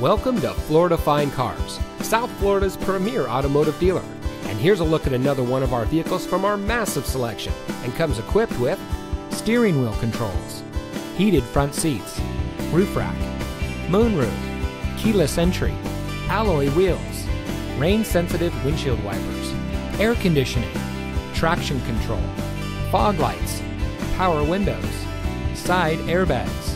Welcome to Florida Fine Cars, South Florida's premier automotive dealer. And here's a look at another one of our vehicles from our massive selection and comes equipped with steering wheel controls, heated front seats, roof rack, moonroof, keyless entry, alloy wheels, rain sensitive windshield wipers, air conditioning, traction control, fog lights, power windows, side airbags,